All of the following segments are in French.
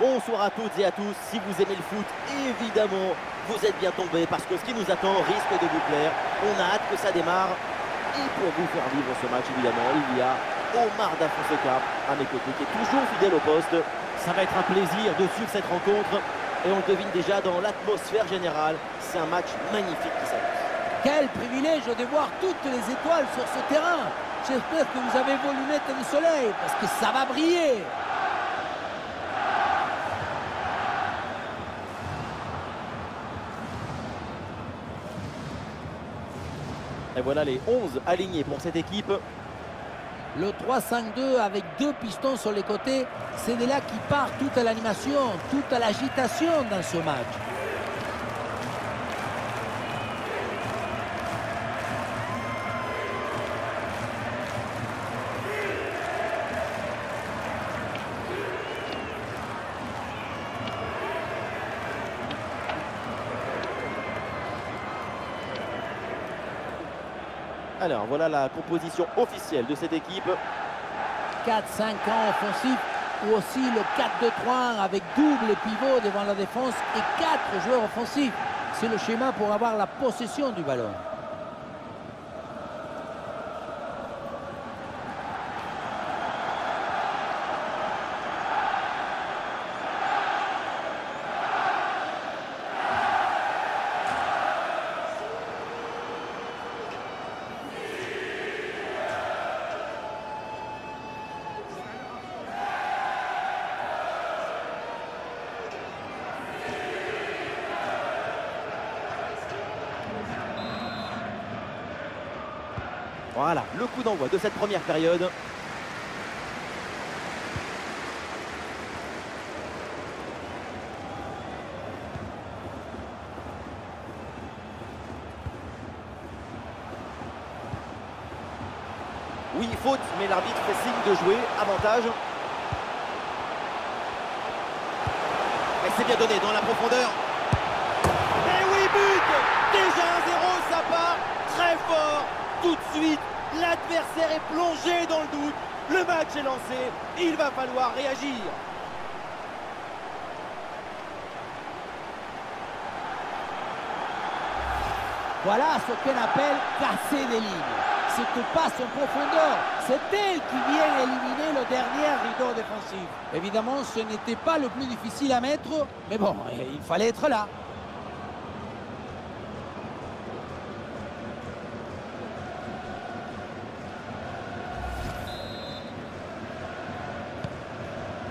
Bonsoir à toutes et à tous. Si vous aimez le foot, évidemment, vous êtes bien tombés parce que ce qui nous attend risque de vous plaire. On a hâte que ça démarre. Et pour vous faire vivre ce match, évidemment, il y a Omar Da à mes côtés qui est toujours fidèle au poste. Ça va être un plaisir de suivre cette rencontre. Et on le devine déjà dans l'atmosphère générale. C'est un match magnifique qui s'annonce. Quel privilège de voir toutes les étoiles sur ce terrain. J'espère que vous avez vos lunettes de soleil parce que ça va briller. Et voilà les 11 alignés pour cette équipe. Le 3-5-2 avec deux pistons sur les côtés, c'est de là qui part toute l'animation, toute l'agitation dans ce match. Alors voilà la composition officielle de cette équipe. 4-5 ans offensif ou aussi le 4-2-3 avec double pivot devant la défense et 4 joueurs offensifs. C'est le schéma pour avoir la possession du ballon. Voilà, le coup d'envoi de cette première période. Oui, faute, mais l'arbitre fait signe de jouer. Avantage. Et c'est bien donné dans la profondeur. Et oui, but Déjà 1-0, ça part très fort tout de suite. L'adversaire est plongé dans le doute. Le match est lancé. Il va falloir réagir. Voilà ce qu'on appelle casser des lignes. Ce que passe en profondeur, c'est elle qui vient éliminer le dernier rideau défensif. Évidemment, ce n'était pas le plus difficile à mettre, mais bon, il fallait être là.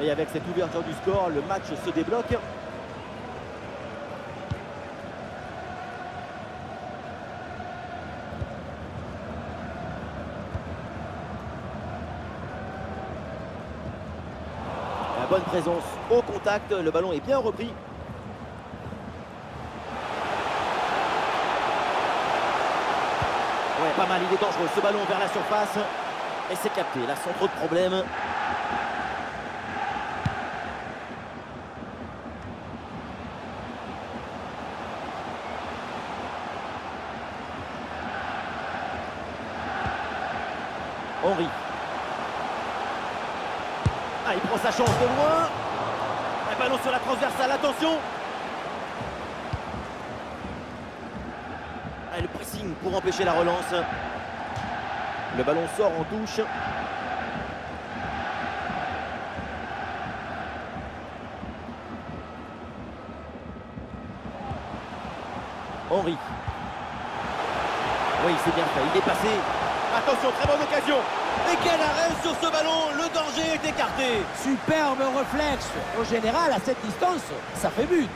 Et avec cette ouverture du score, le match se débloque. La bonne présence au contact, le ballon est bien repris. Ouais, pas mal, il est dangereux ce ballon vers la surface. Et c'est capté, là sans trop de problèmes. Henri. Sa chance de loin. Un ballon sur la transversale, attention. Ah, le pressing pour empêcher la relance. Le ballon sort en touche. Henri. Oui, c'est bien fait, il est passé. Attention, très bonne occasion. Et quel arrêt sur ce ballon Le danger est écarté. Superbe réflexe. Au général, à cette distance, ça fait but.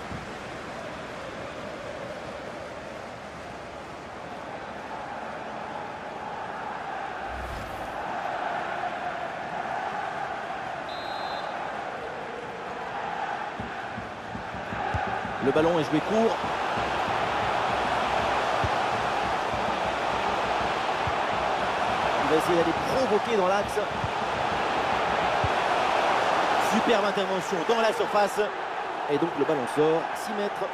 Le ballon est joué court. Va essayer d'aller provoquer dans l'axe. Superbe intervention dans la surface. Et donc le ballon sort. 6 mètres.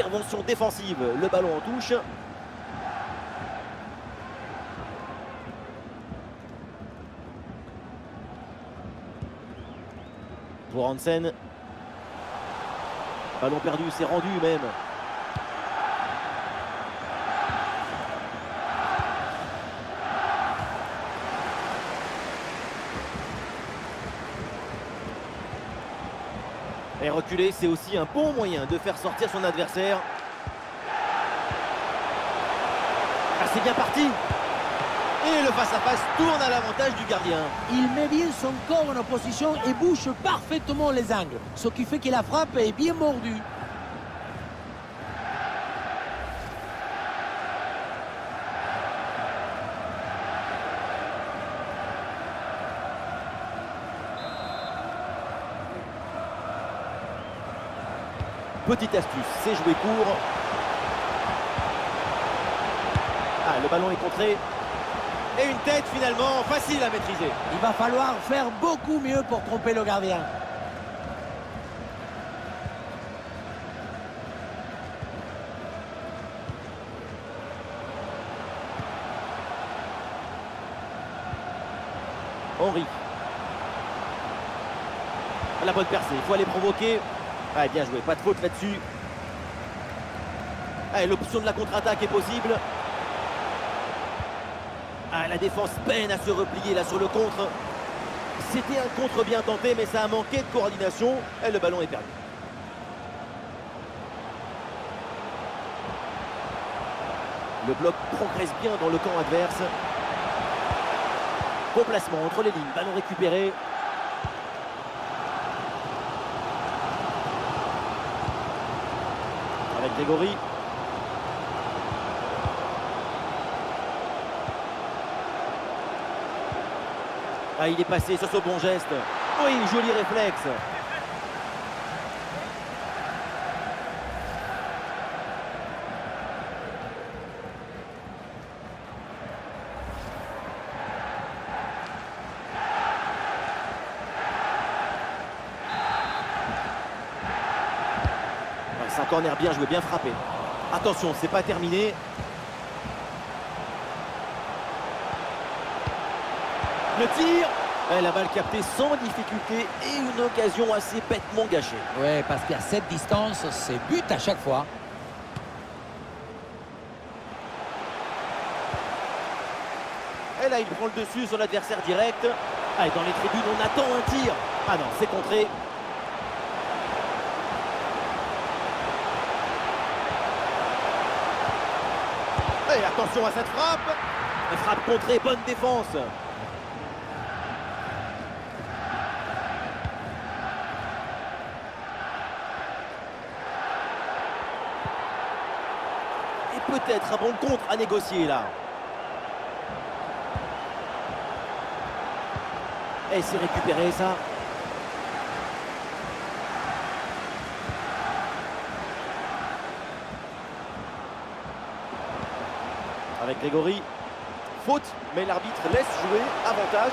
Intervention défensive. Le ballon en touche. Pour Hansen. Ballon perdu, c'est rendu même. Reculer, c'est aussi un bon moyen de faire sortir son adversaire. Ah, c'est bien parti Et le face-à-face tourne à l'avantage du gardien. Il met bien son corps en opposition et bouche parfaitement les angles, ce qui fait que la frappe est bien mordue. Petite astuce, c'est jouer court. Ah, le ballon est contré. Et une tête finalement facile à maîtriser. Il va falloir faire beaucoup mieux pour tromper le gardien. Henri. La bonne percée, il faut aller provoquer. Ah, bien joué, pas de faute là-dessus. Ah, L'option de la contre-attaque est possible. Ah, la défense peine à se replier là sur le contre. C'était un contre bien tenté, mais ça a manqué de coordination. Et le ballon est perdu. Le bloc progresse bien dans le camp adverse. Bon placement entre les lignes, ballon récupéré. Ah, il est passé sur ce bon geste. Oui, joli réflexe. Corner bien joué, bien frappé. Attention, c'est pas terminé. Le tir et La balle captée sans difficulté et une occasion assez bêtement gâchée. Ouais, parce qu'à cette distance, c'est but à chaque fois. Et là, il prend le dessus sur l'adversaire direct. Ah, et dans les tribunes, on attend un tir. Ah non, c'est contré. Et attention à cette frappe. Une frappe contrée, bonne défense. Et peut-être un bon contre à négocier là. Et c'est récupéré ça. Grégory. Faute, mais l'arbitre laisse jouer. Avantage.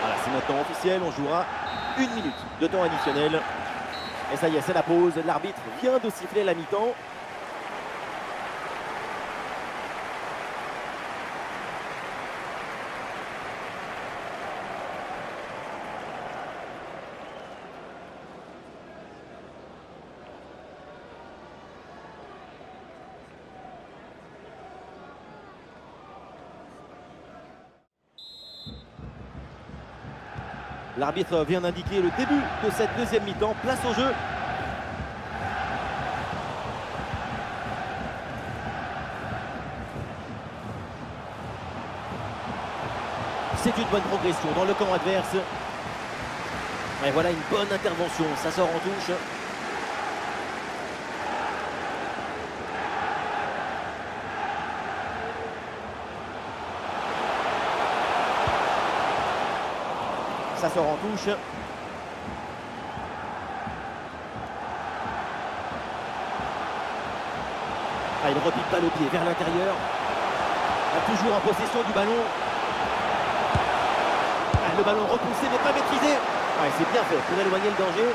Voilà, c'est maintenant officiel. On jouera une minute de temps additionnel. Et ça y est, c'est la pause. L'arbitre vient de siffler la mi-temps. L'arbitre vient d'indiquer le début de cette deuxième mi-temps. Place au jeu. C'est une bonne progression dans le camp adverse. Et voilà une bonne intervention. Ça sort en touche. ça sort en touche. Ah, il ne repique pas le pied vers l'intérieur. Ah, toujours en possession du ballon. Ah, le ballon repoussé n'est pas maîtrisé. Ah, c'est bien fait pour éloigner le danger.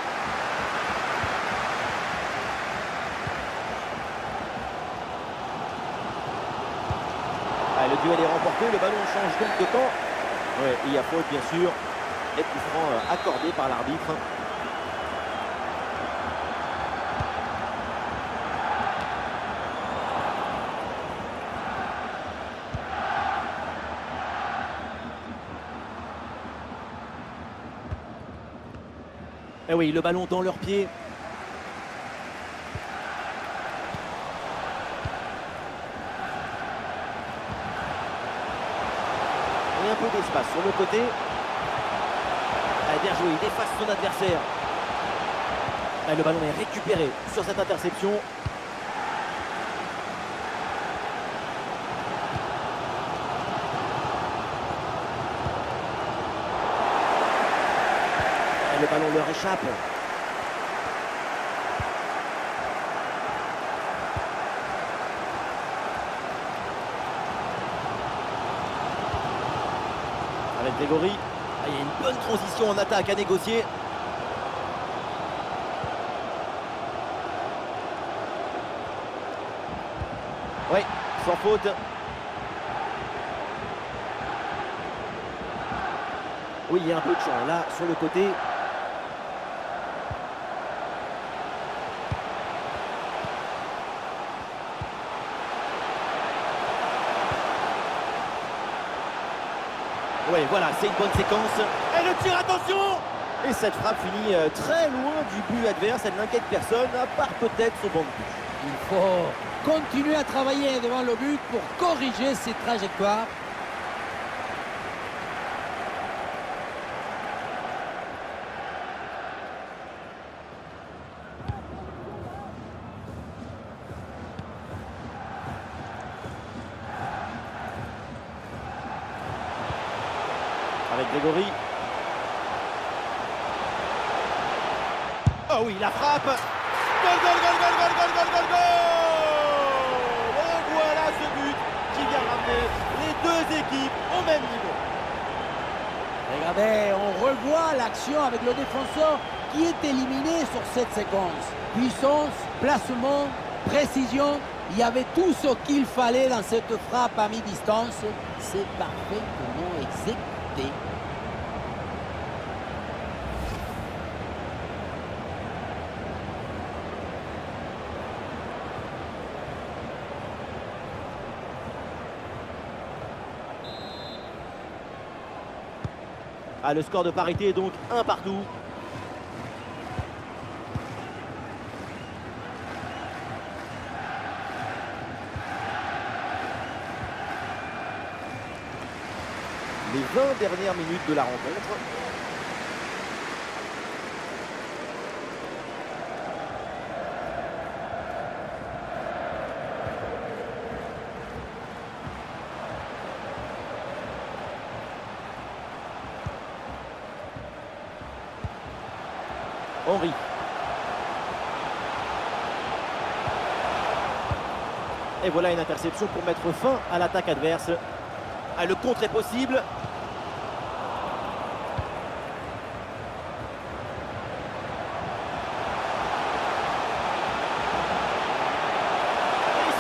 Ah, le duel est remporté, le ballon change donc de camp. Ouais, il y a faute bien sûr. Et coup franc euh, accordé par l'arbitre. Et oui, le ballon dans leurs pieds. Et un peu d'espace sur le côté. Bien joué, il déface son adversaire. Allez, le ballon est récupéré sur cette interception. Et le ballon leur échappe. Avec Grégory. Il y a une bonne transition en attaque à négocier. Oui, sans faute. Oui, il y a un peu de champ là sur le côté. Oui, voilà, c'est une bonne séquence. Et le tir, attention Et cette frappe finit euh, très loin du but adverse. Elle n'inquiète personne, à part peut-être son banc de. Il faut continuer à travailler devant le but pour corriger ses trajectoires. Oh oui, la frappe. Gol, gol, gol, gol, gol, gol, gol, gol, gol Et voilà ce but qui vient ramener les deux équipes au même niveau. Regardez, on revoit l'action avec le défenseur qui est éliminé sur cette séquence. Puissance, placement, précision, il y avait tout ce qu'il fallait dans cette frappe à mi-distance. C'est parfaitement exécuté. Ah, le score de parité est donc un partout. Les 20 dernières minutes de la rencontre. Henri. Et voilà une interception pour mettre fin à l'attaque adverse. Ah, le contre est possible.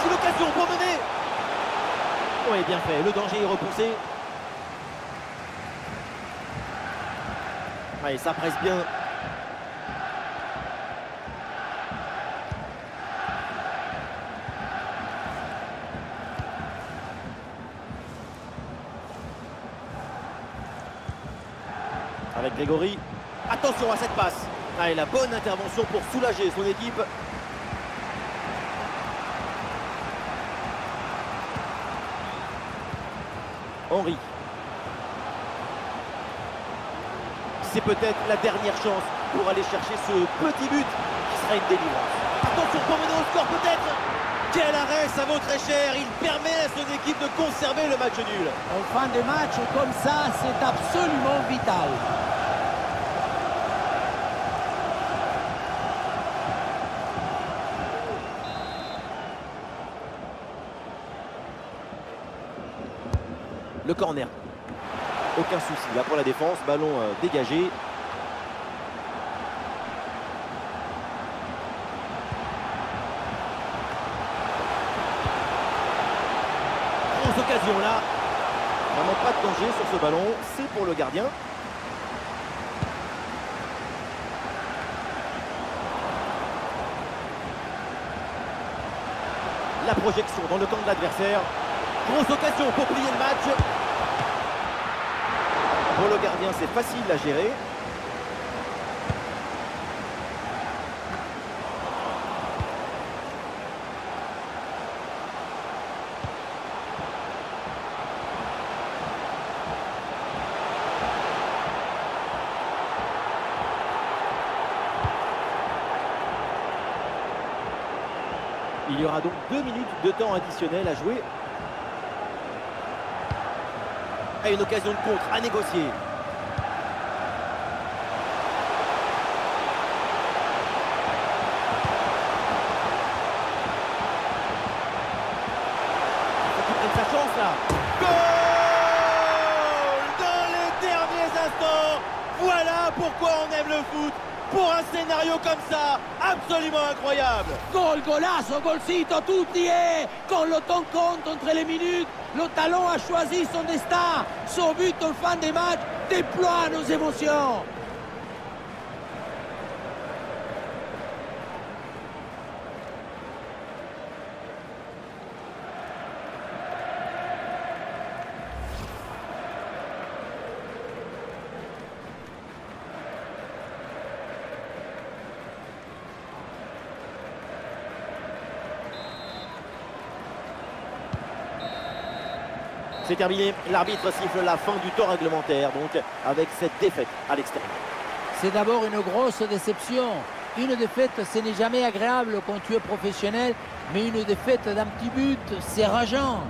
L'occasion pour. Oui, bien fait. Le danger est repoussé. Allez, ça presse bien. Grégory. Attention à cette passe. Ah, et la bonne intervention pour soulager son équipe. Henri. C'est peut-être la dernière chance pour aller chercher ce petit but qui sera une délivrance. Attention pour mener au score peut-être. Quel arrêt, ça vaut très cher. Il permet à son équipe de conserver le match nul. En fin de match, comme ça, c'est absolument vital. Le corner. Aucun souci là pour la défense. Ballon euh, dégagé. Grosse occasion là. Vraiment pas de danger sur ce ballon. C'est pour le gardien. La projection dans le camp de l'adversaire. Grosse occasion pour plier le match. Pour le gardien, c'est facile à gérer. Il y aura donc deux minutes de temps additionnel à jouer. Et une occasion de contre à négocier. Il faut qu'il prenne sa chance là. Goal Dans les derniers instants Voilà pourquoi on aime le foot pour scénario comme ça, absolument incroyable. Gol, golazo, golcito, tutti et quand le temps compte entre les minutes, le talon a choisi son destin. Son but en fin de match déploie nos émotions. C'est terminé. L'arbitre siffle la fin du temps réglementaire, donc avec cette défaite à l'extérieur. C'est d'abord une grosse déception. Une défaite, ce n'est jamais agréable quand tu es professionnel, mais une défaite d'un petit but, c'est rageant.